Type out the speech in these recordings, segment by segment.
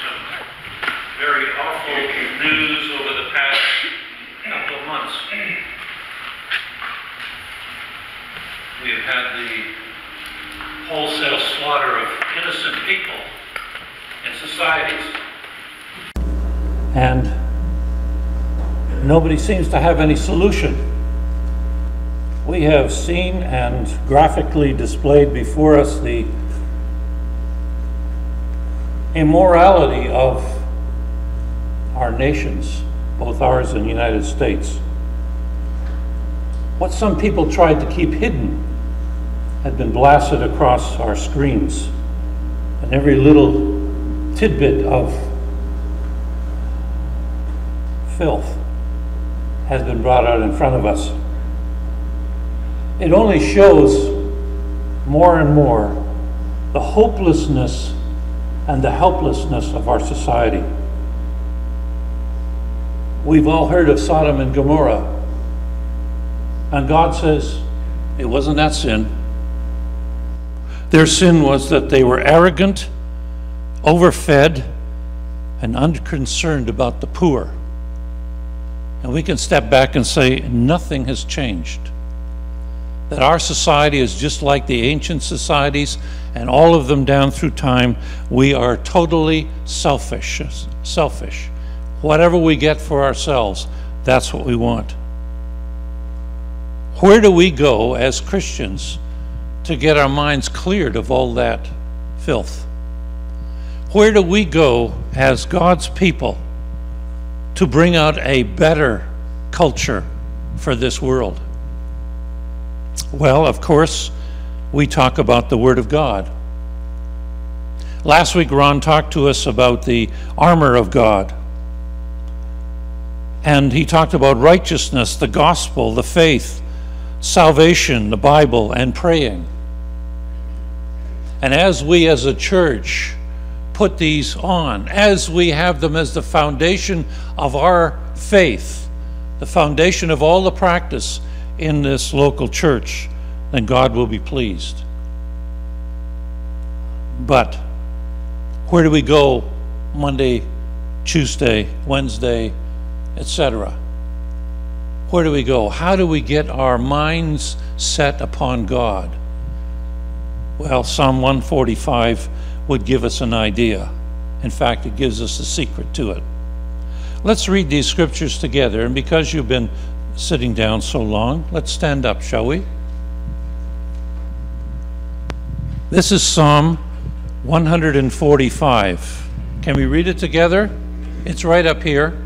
some very awful news over the past couple of months. We have had the wholesale slaughter of innocent people and societies. And nobody seems to have any solution. We have seen and graphically displayed before us the immorality of our nations, both ours and the United States. What some people tried to keep hidden had been blasted across our screens, and every little tidbit of filth has been brought out in front of us. It only shows more and more the hopelessness and the helplessness of our society. We've all heard of Sodom and Gomorrah, and God says it wasn't that sin. Their sin was that they were arrogant, overfed, and unconcerned about the poor. And we can step back and say nothing has changed. That our society is just like the ancient societies and all of them down through time. We are totally selfish. Selfish. Whatever we get for ourselves, that's what we want. Where do we go as Christians to get our minds cleared of all that filth? Where do we go as God's people to bring out a better culture for this world? Well, of course, we talk about the Word of God. Last week, Ron talked to us about the armor of God. And he talked about righteousness, the gospel, the faith, salvation, the Bible, and praying. And as we as a church put these on, as we have them as the foundation of our faith, the foundation of all the practice in this local church, then God will be pleased. But where do we go Monday, Tuesday, Wednesday, etc.? Where do we go? How do we get our minds set upon God? Well, Psalm 145 would give us an idea. In fact, it gives us the secret to it. Let's read these scriptures together, and because you've been sitting down so long, let's stand up, shall we? This is Psalm 145. Can we read it together? It's right up here.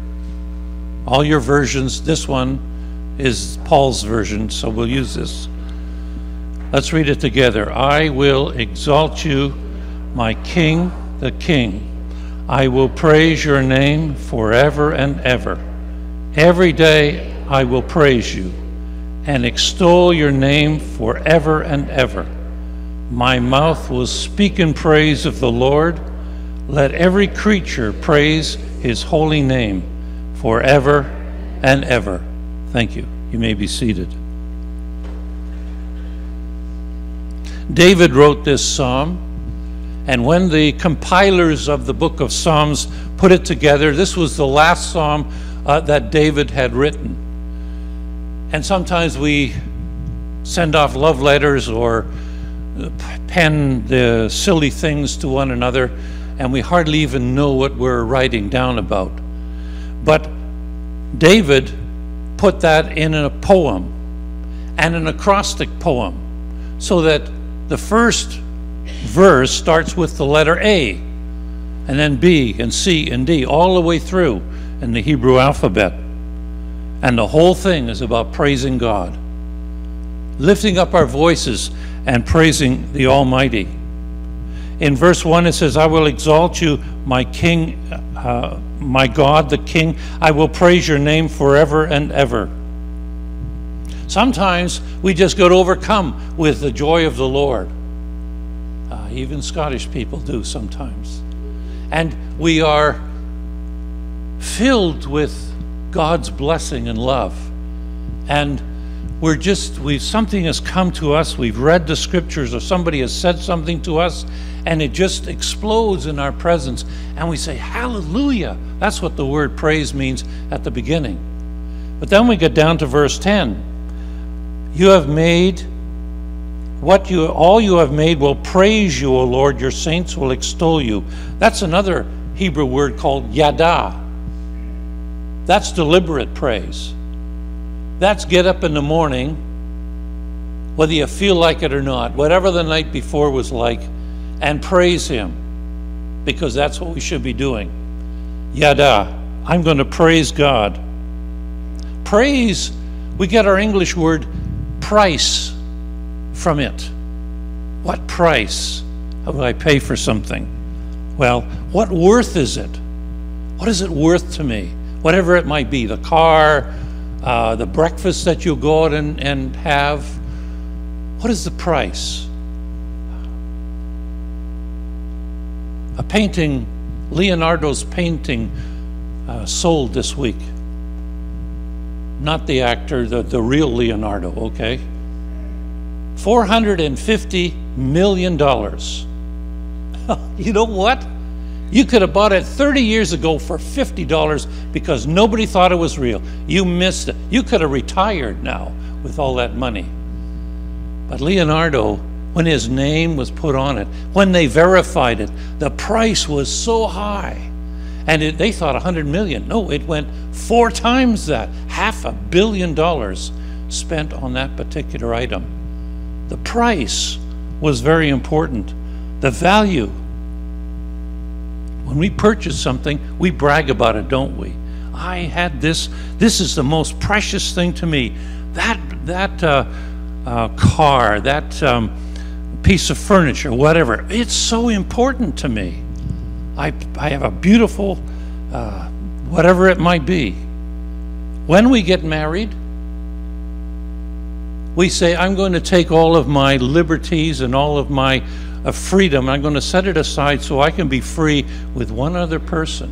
All your versions, this one is Paul's version, so we'll use this. Let's read it together. I will exalt you, my King, the King. I will praise your name forever and ever. Every day I will praise you and extol your name forever and ever. My mouth will speak in praise of the Lord. Let every creature praise his holy name forever and ever. Thank you. You may be seated. David wrote this psalm, and when the compilers of the book of Psalms put it together, this was the last psalm uh, that David had written. And sometimes we send off love letters or pen the silly things to one another, and we hardly even know what we're writing down about. But David put that in a poem and an acrostic poem so that the first verse starts with the letter A, and then B and C and D, all the way through in the Hebrew alphabet. And the whole thing is about praising God, lifting up our voices and praising the Almighty. In verse 1, it says, I will exalt you, my King, uh, my God, the King. I will praise your name forever and ever. Sometimes we just get overcome with the joy of the Lord. Uh, even Scottish people do sometimes. And we are filled with God's blessing and love. And we're just we something has come to us. We've read the scriptures or somebody has said something to us and it just explodes in our presence. And we say hallelujah. That's what the word praise means at the beginning. But then we get down to verse 10 you have made what you all you have made will praise you o lord. Your saints will extol you. That's another hebrew word called yada that's deliberate praise that's get up in the morning, whether you feel like it or not, whatever the night before was like, and praise Him, because that's what we should be doing. Yada, I'm going to praise God. Praise, we get our English word price from it. What price will I pay for something? Well, what worth is it? What is it worth to me? Whatever it might be the car, uh, the breakfast that you go out and, and have. What is the price? A painting, Leonardo's painting, uh, sold this week. Not the actor, the, the real Leonardo, okay? $450 million. you know what? You could have bought it 30 years ago for $50 because nobody thought it was real. You missed it. You could have retired now with all that money. But Leonardo, when his name was put on it, when they verified it, the price was so high. And it, they thought 100 million. No, it went four times that. Half a billion dollars spent on that particular item. The price was very important. The value when we purchase something, we brag about it, don't we? I had this. This is the most precious thing to me. That that uh, uh, car, that um, piece of furniture, whatever. It's so important to me. I I have a beautiful, uh, whatever it might be. When we get married, we say, "I'm going to take all of my liberties and all of my of freedom. I'm going to set it aside so I can be free with one other person.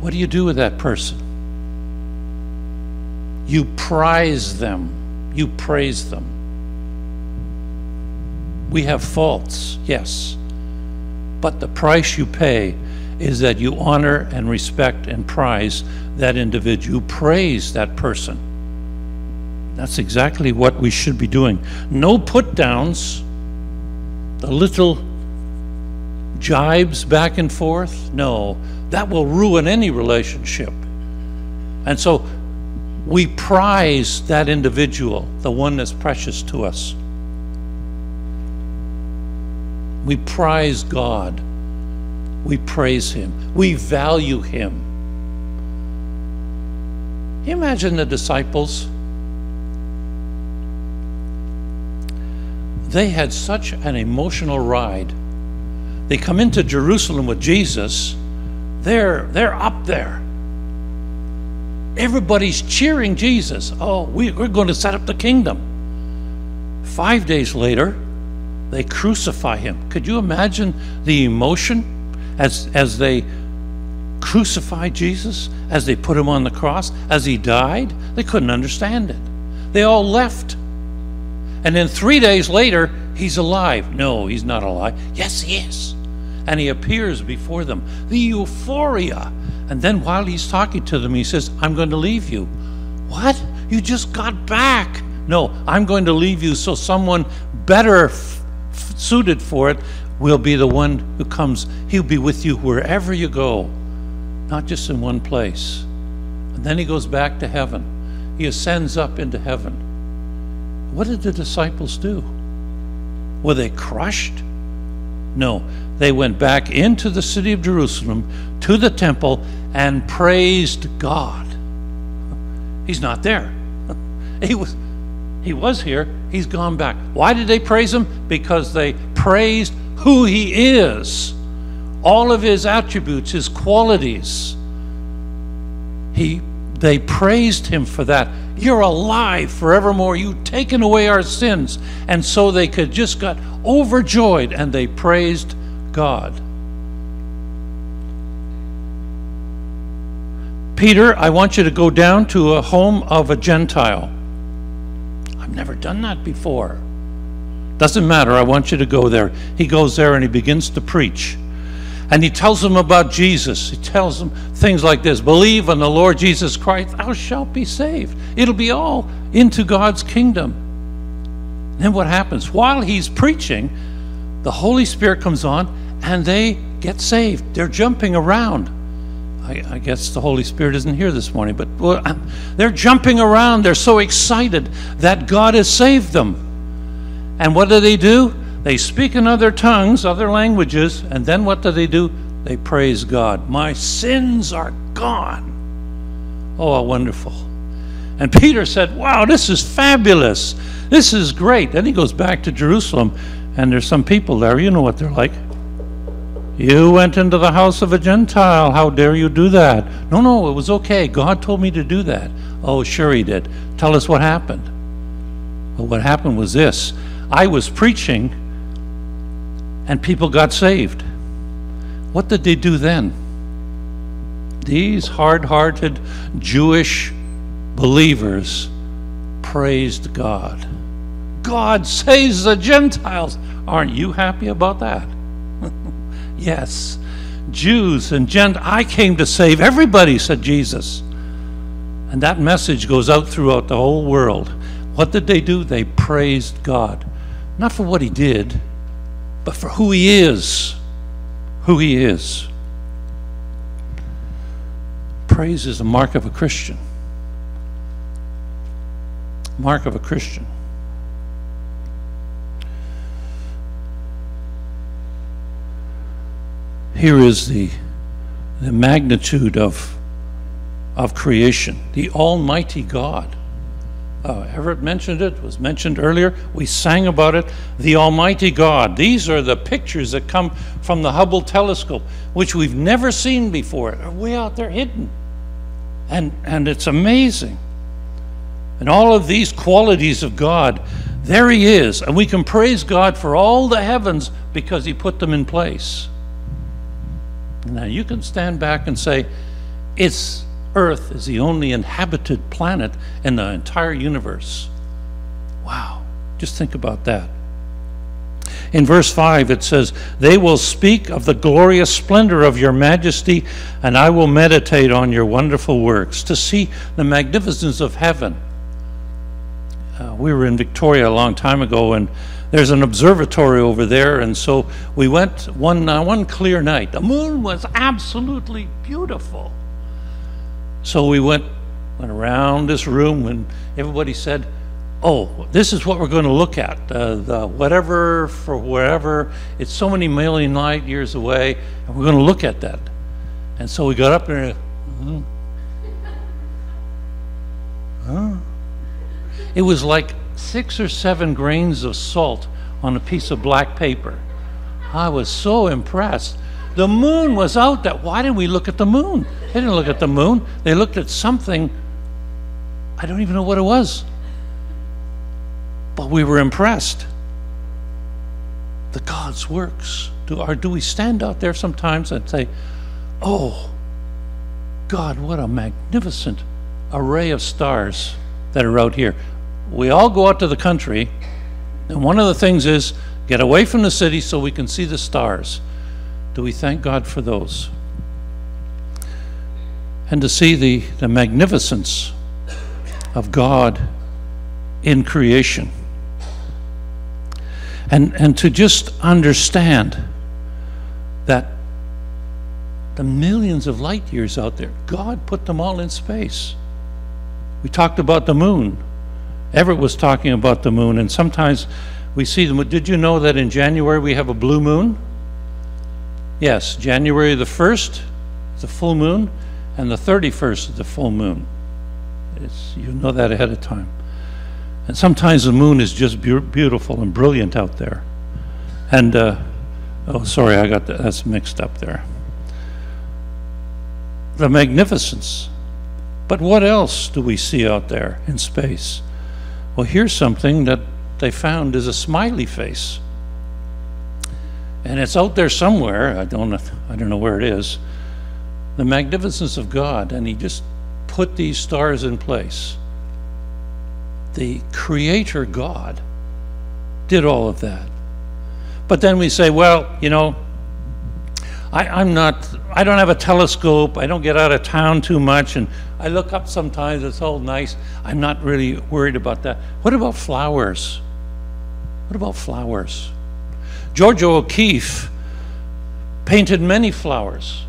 What do you do with that person? You prize them, you praise them. We have faults, yes, but the price you pay is that you honor and respect and prize that individual. You praise that person. That's exactly what we should be doing. No put downs, the little jibes back and forth. No, that will ruin any relationship. And so we prize that individual, the one that's precious to us. We prize God. We praise Him. We value Him. Imagine the disciples? They had such an emotional ride. They come into Jerusalem with Jesus. They're, they're up there. Everybody's cheering Jesus. Oh, we, we're going to set up the kingdom. Five days later, they crucify him. Could you imagine the emotion as, as they crucified Jesus, as they put him on the cross, as he died? They couldn't understand it. They all left. And then three days later, he's alive. No, he's not alive. Yes, he is. And he appears before them. The euphoria. And then while he's talking to them, he says, I'm going to leave you. What? You just got back. No, I'm going to leave you so someone better suited for it will be the one who comes. He'll be with you wherever you go, not just in one place. And then he goes back to heaven. He ascends up into heaven. What did the disciples do? Were they crushed? No, they went back into the city of Jerusalem to the temple and praised God. He's not there. He was he was here, he's gone back. Why did they praise him? Because they praised who he is. All of his attributes, his qualities. He they praised him for that. You're alive forevermore. You've taken away our sins. And so they could just got overjoyed and they praised God. Peter, I want you to go down to a home of a Gentile. I've never done that before. Doesn't matter, I want you to go there. He goes there and he begins to preach. And he tells them about Jesus. He tells them things like this Believe on the Lord Jesus Christ, thou shalt be saved. It'll be all into God's kingdom. Then what happens? While he's preaching, the Holy Spirit comes on and they get saved. They're jumping around. I, I guess the Holy Spirit isn't here this morning, but well, they're jumping around. They're so excited that God has saved them. And what do they do? They speak in other tongues, other languages, and then what do they do? They praise God. My sins are gone. Oh, how wonderful. And Peter said, Wow, this is fabulous. This is great. Then he goes back to Jerusalem, and there's some people there. You know what they're like. You went into the house of a Gentile. How dare you do that? No, no, it was okay. God told me to do that. Oh, sure, He did. Tell us what happened. Well, what happened was this I was preaching, and people got saved. What did they do then? These hard hearted Jewish believers praised God. God saves the Gentiles. Aren't you happy about that? yes. Jews and Gent I came to save everybody, said Jesus. And that message goes out throughout the whole world. What did they do? They praised God. Not for what he did, but for who he is. Who he is. Praise is the mark of a Christian. Mark of a Christian. Here is the, the magnitude of, of creation. The Almighty God. Uh, Everett mentioned it, was mentioned earlier. We sang about it. The Almighty God. These are the pictures that come from the Hubble telescope, which we've never seen before. They're way out there hidden. And, and it's amazing. And all of these qualities of God, there He is. And we can praise God for all the heavens because He put them in place. Now you can stand back and say, it's Earth is the only inhabited planet in the entire universe. Wow, just think about that. In verse 5, it says, They will speak of the glorious splendor of your majesty, and I will meditate on your wonderful works, to see the magnificence of heaven. Uh, we were in Victoria a long time ago, and there's an observatory over there, and so we went one, uh, one clear night. The moon was absolutely beautiful. So we went, went around this room, and everybody said, oh, this is what we're going to look at. The whatever for wherever, it's so many million light years away, and we're going to look at that. And so we got up there. Uh, huh? It was like six or seven grains of salt on a piece of black paper. I was so impressed. The moon was out That Why did we look at the moon? They didn't look at the moon. They looked at something. I don't even know what it was. But we were impressed. The God's works. Do, or do we stand out there sometimes and say, Oh, God, what a magnificent array of stars that are out here. We all go out to the country, and one of the things is get away from the city so we can see the stars. Do we thank God for those? And to see the, the magnificence of God in creation. And, and to just understand that the millions of light years out there, God put them all in space. We talked about the moon. Everett was talking about the moon, and sometimes we see them. Did you know that in January we have a blue moon? Yes, January the 1st, the full moon, and the 31st is the full moon. It's, you know that ahead of time. And sometimes the moon is just be beautiful and brilliant out there. And, uh, oh, sorry, I got that, that's mixed up there. The magnificence. But what else do we see out there in space? Well, here's something that they found is a smiley face and it's out there somewhere. I don't know, I don't know where it is. The magnificence of God, and He just put these stars in place. The Creator God did all of that. But then we say, well, you know, I, I'm not, I don't have a telescope, I don't get out of town too much, and I look up sometimes, it's all nice. I'm not really worried about that. What about flowers? What about flowers? Georgia O'Keeffe painted many flowers.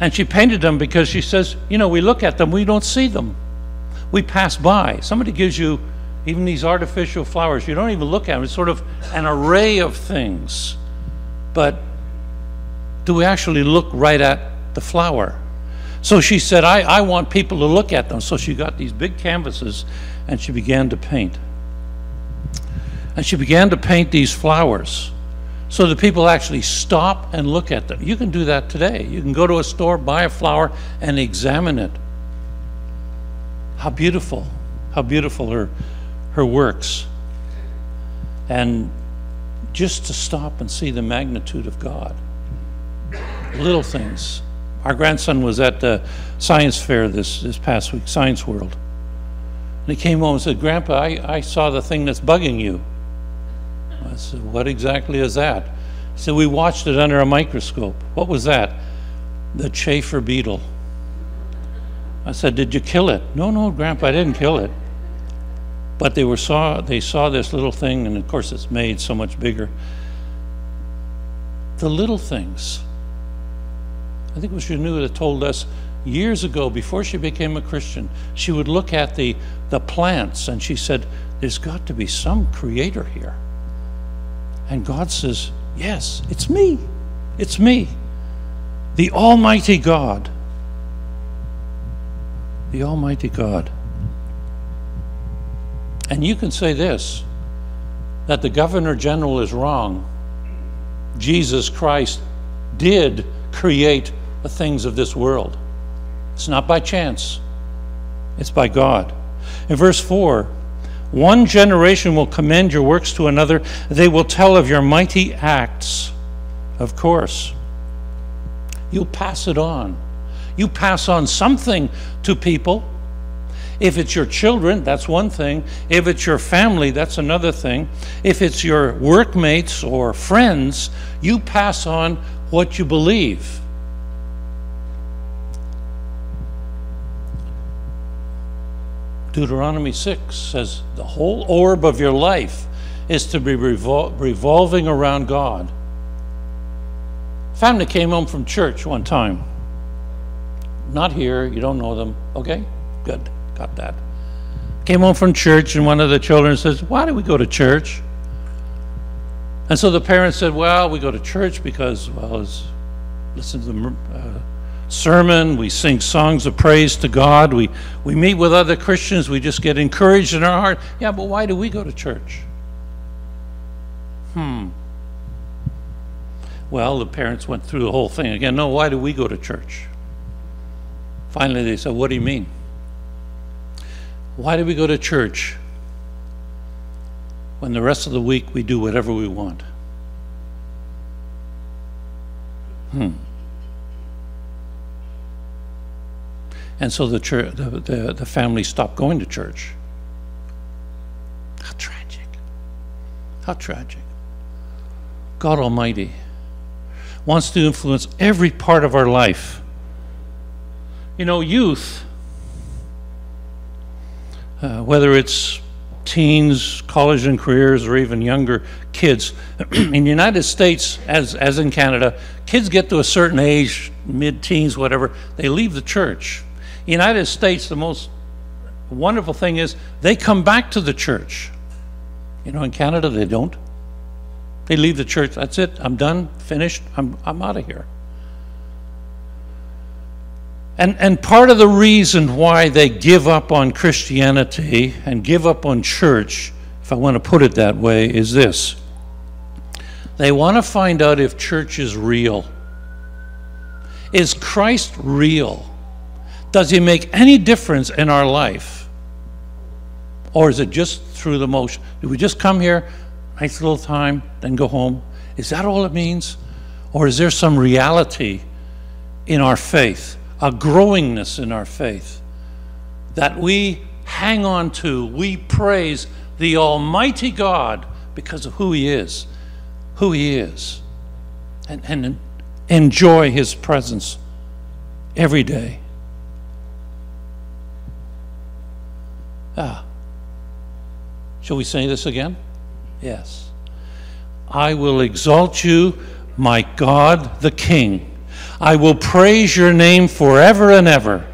And she painted them because she says, you know, we look at them, we don't see them. We pass by. Somebody gives you even these artificial flowers, you don't even look at them. It's sort of an array of things. But do we actually look right at the flower? So she said, I, I want people to look at them. So she got these big canvases and she began to paint. And she began to paint these flowers so that people actually stop and look at them. You can do that today. You can go to a store, buy a flower, and examine it. How beautiful, how beautiful her, her works. And just to stop and see the magnitude of God. Little things. Our grandson was at the science fair this, this past week, Science World. And he came home and said, Grandpa, I, I saw the thing that's bugging you. I said, What exactly is that? Said, We watched it under a microscope. What was that? The chafer beetle. I said, Did you kill it? No, no, Grandpa, I didn't kill it. But they were saw they saw this little thing, and of course it's made so much bigger. The little things. I think it was Janu that told us years ago, before she became a Christian, she would look at the, the plants and she said, There's got to be some creator here. And God says, Yes, it's me. It's me. The Almighty God. The Almighty God. And you can say this that the Governor General is wrong. Jesus Christ did create the things of this world. It's not by chance, it's by God. In verse 4, one generation will commend your works to another. They will tell of your mighty acts. Of course. You'll pass it on. You pass on something to people. If it's your children, that's one thing. If it's your family, that's another thing. If it's your workmates or friends, you pass on what you believe. Deuteronomy 6 says the whole orb of your life is to be revol- revolving around God. Family came home from church one time. Not here, you don't know them. Okay, good, got that. Came home from church, and one of the children says, Why do we go to church? And so the parents said, Well, we go to church because, well, listen to the uh, sermon, we sing songs of praise to God, we, we meet with other Christians, we just get encouraged in our heart. Yeah, but why do we go to church? Hmm. Well, the parents went through the whole thing again. No, why do we go to church? Finally, they said, What do you mean? Why do we go to church when the rest of the week we do whatever we want? Hmm. And so the, church, the, the, the family stopped going to church. How tragic. How tragic. God Almighty wants to influence every part of our life. You know, youth, uh, whether it's teens, college and careers, or even younger kids, in the United States, as, as in Canada, kids get to a certain age, mid teens, whatever, they leave the church. United States, the most wonderful thing is they come back to the church. You know, in Canada, they don't. They leave the church. That's it. I'm done. Finished. I'm, I'm out of here. And, and part of the reason why they give up on Christianity and give up on church, if I want to put it that way, is this. They want to find out if church is real. Is Christ real? Does he make any difference in our life? Or is it just through the motion? Do we just come here, nice little time, then go home? Is that all it means? Or is there some reality in our faith, a growingness in our faith? that we hang on to. We praise the Almighty God because of who He is, who He is, and, and enjoy His presence every day. Ah. Shall we say this again? Yes. I will exalt you, my God the King. I will praise your name forever and ever.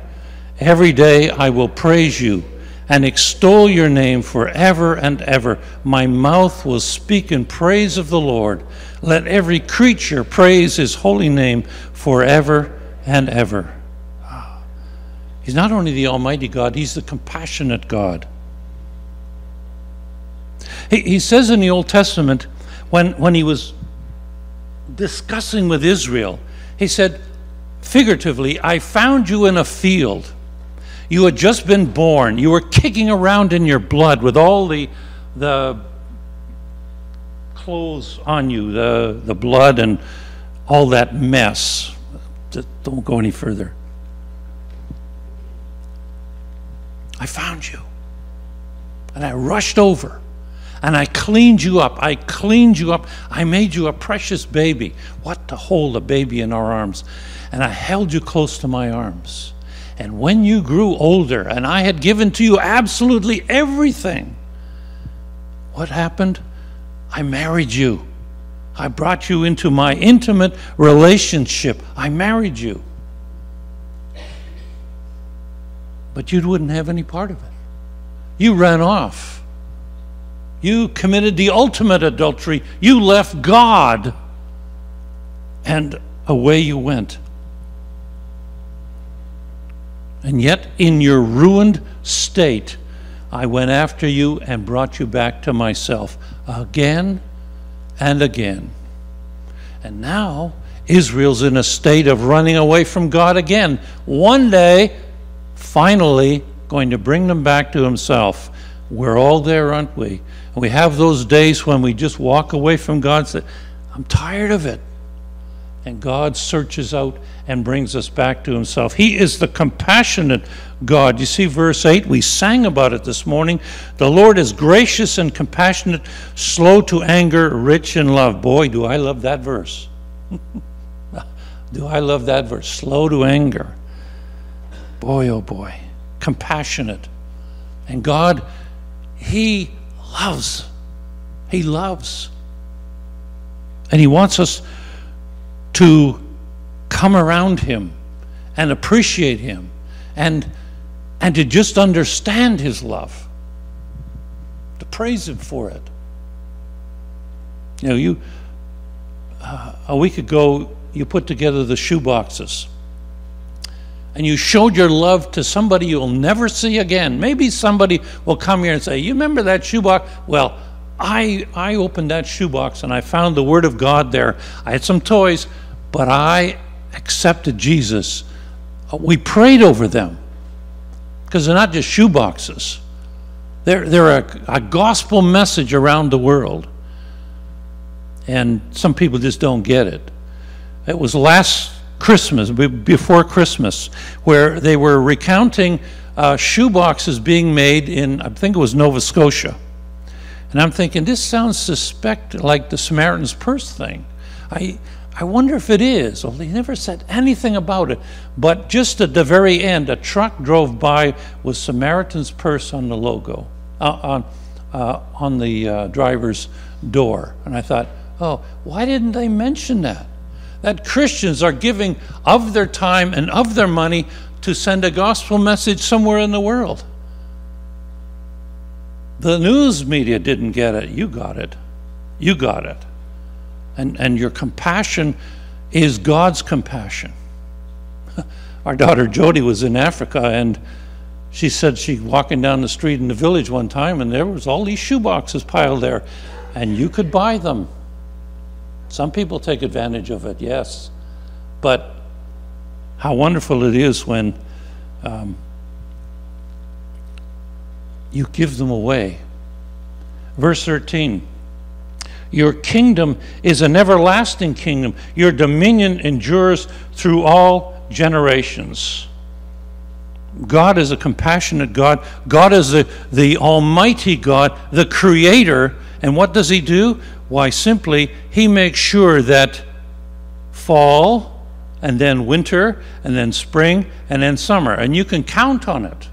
Every day I will praise you and extol your name forever and ever. My mouth will speak in praise of the Lord. Let every creature praise his holy name forever and ever. He's not only the Almighty God, He's the compassionate God. He, he says in the Old Testament, when, when he was discussing with Israel, he said, figuratively, I found you in a field. You had just been born. You were kicking around in your blood with all the, the clothes on you, the, the blood and all that mess. Don't go any further. I found you. And I rushed over and I cleaned you up. I cleaned you up. I made you a precious baby. What to hold a baby in our arms. And I held you close to my arms. And when you grew older and I had given to you absolutely everything, what happened? I married you. I brought you into my intimate relationship. I married you. But you wouldn't have any part of it. You ran off. You committed the ultimate adultery. You left God, and away you went. And yet, in your ruined state, I went after you and brought you back to myself again and again. And now, Israel's in a state of running away from God again. One day, finally going to bring them back to himself. We're all there, aren't we? And we have those days when we just walk away from God and say, I'm tired of it. And God searches out and brings us back to himself. He is the compassionate God. You see, verse 8, we sang about it this morning. The Lord is gracious and compassionate, slow to anger, rich in love. Boy, do I love that verse. do I love that verse? Slow to anger Boy, oh boy, compassionate. And God, He loves. He loves. And He wants us to come around Him and appreciate Him and, and to just understand His love, to praise Him for it. You know, you, uh, a week ago, you put together the shoe boxes and you showed your love to somebody you'll never see again. Maybe somebody will come here and say, You remember that shoebox? Well, I, I opened that shoebox and I found the Word of God there. I had some toys, but I accepted Jesus. Uh, we prayed over them because they're not just shoeboxes, they're, they're a, a gospel message around the world. And some people just don't get it. It was last Christmas, before Christmas, where they were recounting uh, shoe boxes being made in, I think it was Nova Scotia. And I'm thinking, this sounds suspect like the Samaritan's Purse thing. I, I wonder if it is. Well, they never said anything about it. But just at the very end, a truck drove by with Samaritan's Purse on the logo, uh, on, uh, on the uh, driver's door. And I thought, oh, why didn't they mention that? That Christians are giving of their time and of their money to send a gospel message somewhere in the world. The news media didn't get it. You got it. You got it. And, and your compassion is God's compassion. Our daughter Jody was in Africa and she said she walking down the street in the village one time and there was all these shoeboxes piled there and you could buy them some people take advantage of it, yes. But how wonderful it is when um, you give them away. Verse 13 Your kingdom is an everlasting kingdom, your dominion endures through all generations. God is a compassionate God. God is the, the Almighty God, the Creator. And what does He do? Why, simply, He makes sure that fall, and then winter, and then spring, and then summer. And you can count on it.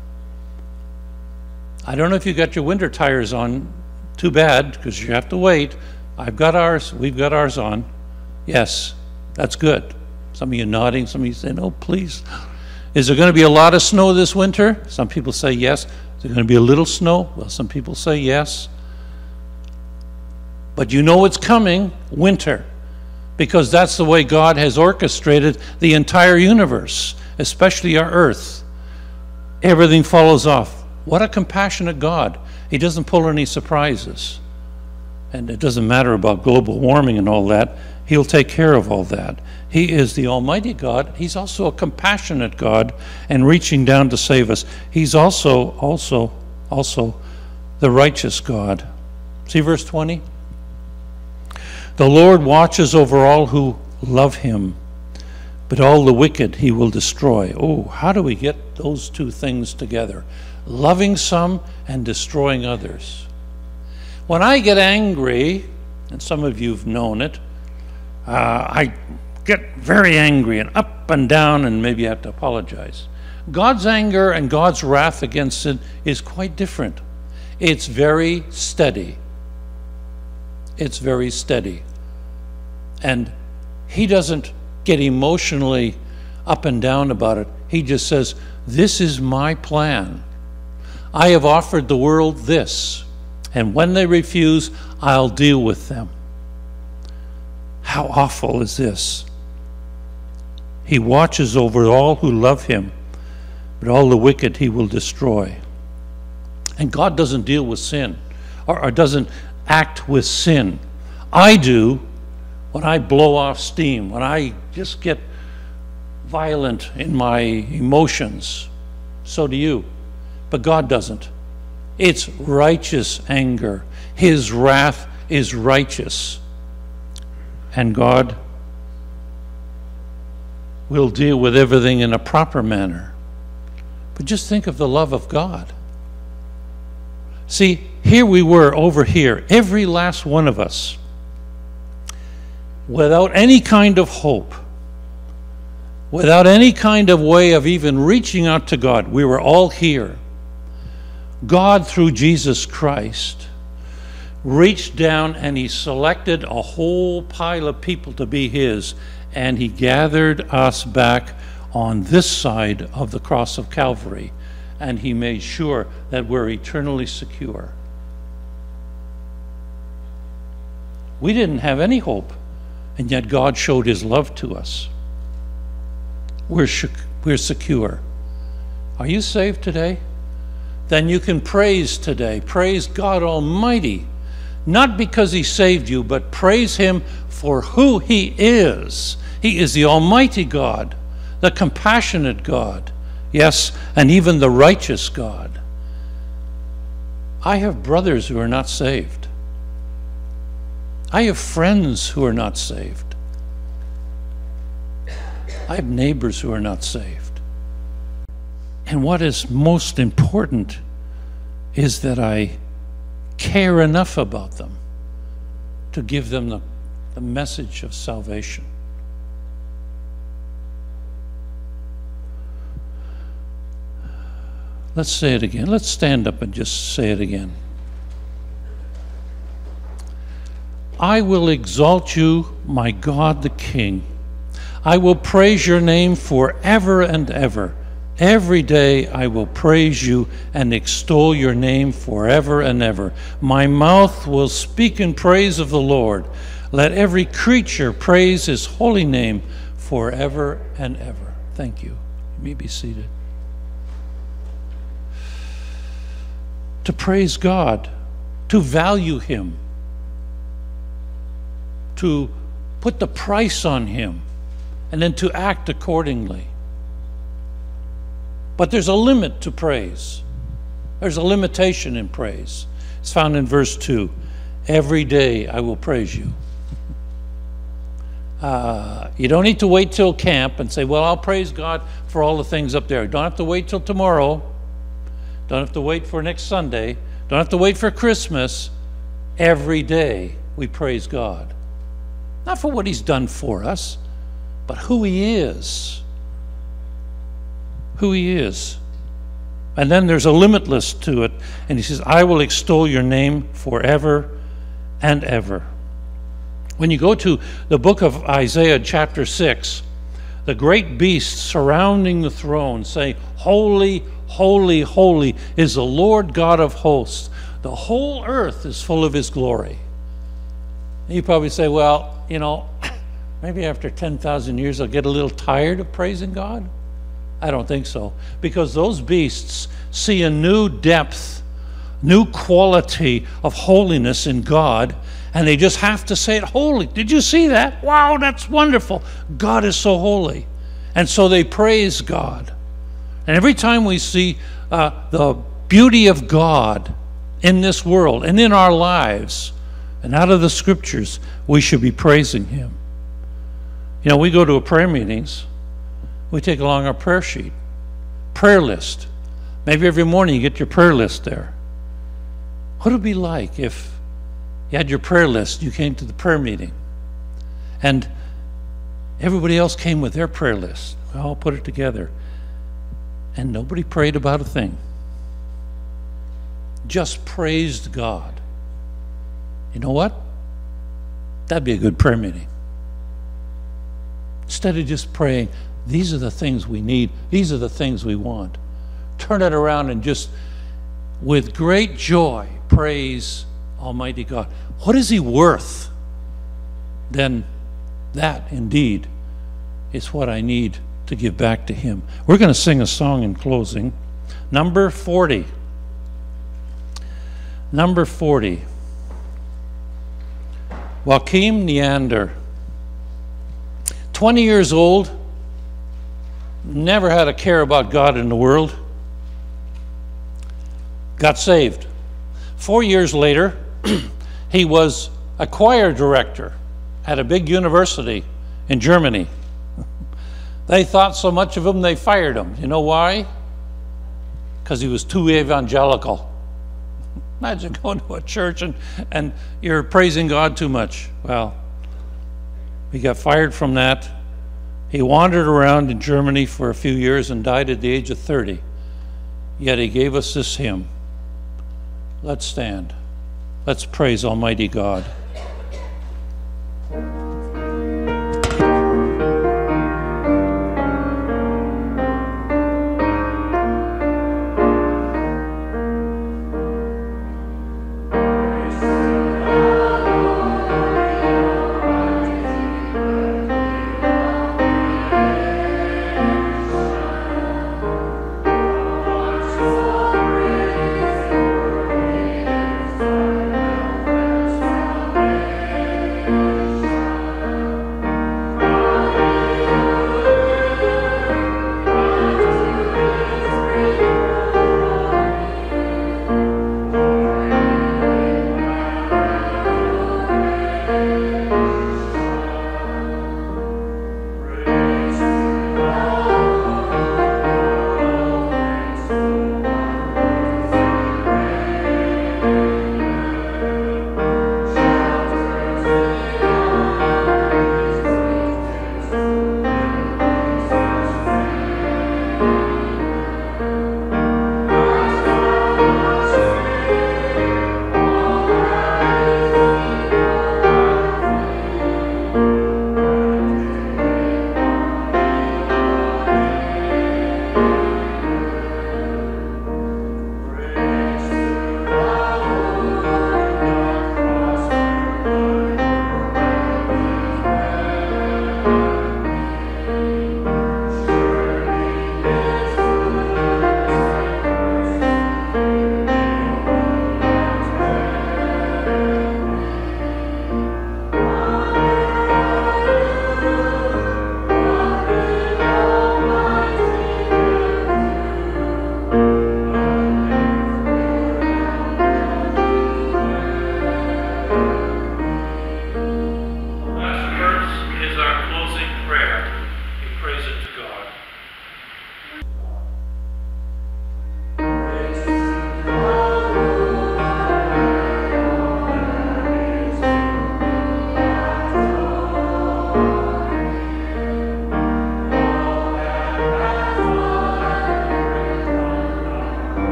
I don't know if you got your winter tires on. Too bad, because you have to wait. I've got ours. We've got ours on. Yes, that's good. Some of you nodding, some of you saying, oh, please. Is there going to be a lot of snow this winter? Some people say yes. Is there going to be a little snow? Well, some people say yes. But you know it's coming winter because that's the way God has orchestrated the entire universe, especially our earth. Everything follows off. What a compassionate God. He doesn't pull any surprises. And it doesn't matter about global warming and all that. He'll take care of all that. He is the Almighty God. He's also a compassionate God and reaching down to save us. He's also, also, also the righteous God. See verse 20? The Lord watches over all who love him, but all the wicked he will destroy. Oh, how do we get those two things together? Loving some and destroying others. When I get angry, and some of you have known it, uh, I get very angry and up and down, and maybe I have to apologize. God's anger and God's wrath against sin is quite different. It's very steady. It's very steady. And He doesn't get emotionally up and down about it. He just says, This is my plan. I have offered the world this, and when they refuse, I'll deal with them. How awful is this? He watches over all who love him, but all the wicked he will destroy. And God doesn't deal with sin or, or doesn't act with sin. I do when I blow off steam, when I just get violent in my emotions. So do you. But God doesn't. It's righteous anger. His wrath is righteous. And God we'll deal with everything in a proper manner. But just think of the love of God. See, here we were over here, every last one of us, without any kind of hope, without any kind of way of even reaching out to God. We were all here. God, through Jesus Christ, reached down and he selected a whole pile of people to be his and he gathered us back on this side of the cross of Calvary, and he made sure that we're eternally secure. We didn't have any hope, and yet God showed his love to us. We're, we're secure. Are you saved today? Then you can praise today. Praise God Almighty not because he saved you, but praise him for who he is. He is the Almighty God, the compassionate God, yes, and even the righteous God. I have brothers who are not saved. I have friends who are not saved. I have neighbors who are not saved. And what is most important is that I care enough about them to give them the, the message of salvation. Let's say it again. Let's stand up and just say it again. I will exalt you, my God the King. I will praise your name forever and ever. Every day I will praise you and extol your name forever and ever. My mouth will speak in praise of the Lord. Let every creature praise his holy name forever and ever. Thank you. You may be seated. To praise God, to value him, to put the price on him, and then to act accordingly. But there's a limit to praise. There's a limitation in praise. It's found in verse 2. Every day I will praise you. Uh, you don't need to wait till camp and say, Well, I'll praise God for all the things up there. Don't have to wait till tomorrow. Don't have to wait for next Sunday. Don't have to wait for Christmas. Every day we praise God. Not for what He's done for us, but who He is. Who He is. And then there's a limitless to it. And He says, I will extol your name forever and ever. When you go to the book of Isaiah, chapter 6, the great beasts surrounding the throne say, Holy, holy, holy is the Lord God of hosts. The whole earth is full of his glory. You probably say, Well, you know, maybe after 10,000 years I'll get a little tired of praising God. I don't think so. Because those beasts see a new depth, new quality of holiness in God and they just have to say it holy. Did you see that? Wow, that's wonderful. God is so holy. And so they praise God. And every time we see uh, the beauty of God in this world and in our lives and out of the scriptures, we should be praising Him. You know, we go to a prayer meetings, we take along our prayer sheet, prayer list. Maybe every morning you get your prayer list there. What would it be like if you had your prayer list, you came to the prayer meeting, and everybody else came with their prayer list. We all put it together, and nobody prayed about a thing. Just praised God. You know what? That'd be a good prayer meeting. Instead of just praying, these are the things we need, these are the things we want. Turn it around and just, with great joy, praise Almighty God. What is He worth? Then that indeed is what I need to give back to Him. We're going to sing a song in closing. Number 40. Number 40. Joachim Neander. 20 years old, never had a care about God in the world, got saved. Four years later, he was a choir director at a big university in Germany. they thought so much of him they fired him. You know why? Because he was too evangelical. Imagine going to a church and, and you're praising God too much. Well, he got fired from that. He wandered around in Germany for a few years and died at the age of 30. Yet he gave us this hymn. Let's stand. Let's praise Almighty God.